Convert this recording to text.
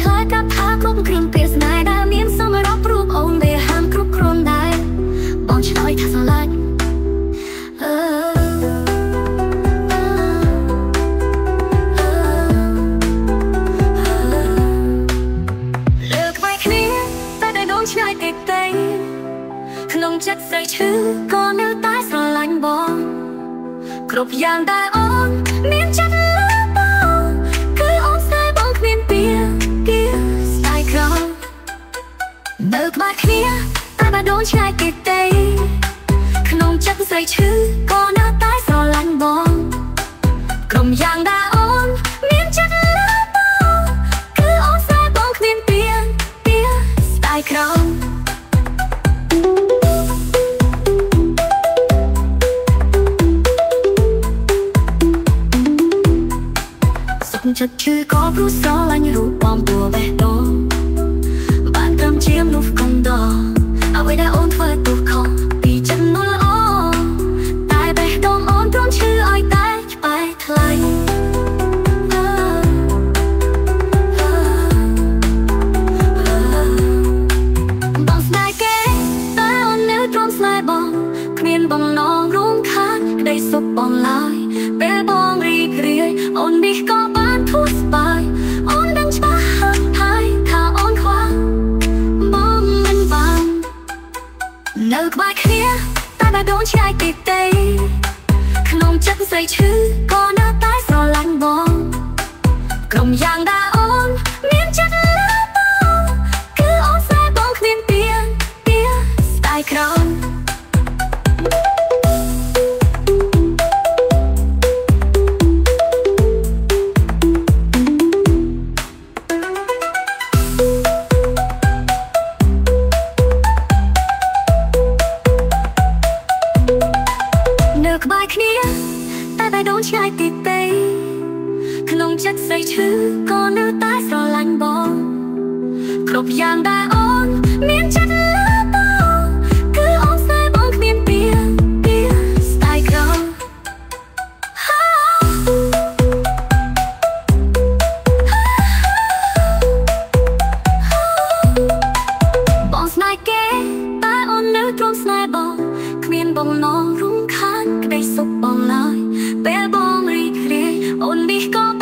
ឆ្លើយកាប់ថាគ្រប់គ្រឿងពីស្នេហ៍ដែលមានសម្រាប់រូបអូនវាហាមគ្រប់គ្រាន់ដែរបងឆ្លើយថាស្រឡាញ់អឺឆ្ងាយតិចតែក្នុងចិត្តស្រីឈឺក៏នៅតែស្រឡាញ់បង គ្រប់យ៉ាងដែលអូនមានចិត្ត ក្បែរគ្នាតែបើដូនឆ្ងាយតិចទេក្នុងចិត្តស្រីឈឺក៏នៅតែស្រឡាញ់បងក្រុមយ៉ាងដែលអូនមានចិត្តលើបងគឺអូនស្នេហ៍បងគ្មានពីពីស្ដាយក្រោយសុខចិត្តឈឺក៏ព្រោះស្រឡាញ់រូបបងពួរបេះដូង បំណងរួមខានក្តីសុខបងឡើយពេលបងរីករាយអូននេះក៏បានធូរស្បើយអូនដឹងច្បាស់ហើយថាអូនខ្វះបងមិនបាននៅក្បែរគ្នាតែបើដូនឆ្ងាយតិចទេក្នុងចិត្តស្រីឈឺក៏នៅតែស្រឡាញ់បងក្រុមយ៉ាងដែល ឆ្ងាយពីពេកក្នុងចិត្តស្អីឈឺក៏នៅតែស្រឡាញ់បងគ្រប់យ៉ាងដែលអូនមានចិត្តលើបងគឺអូនស្នេហ៍បងគ្មានពៀពៀស្ដាយក្រោបងស្នេហ៍គេតែអូននៅទ្រាំស្នេហ៍បងគ្មានបំណង be kau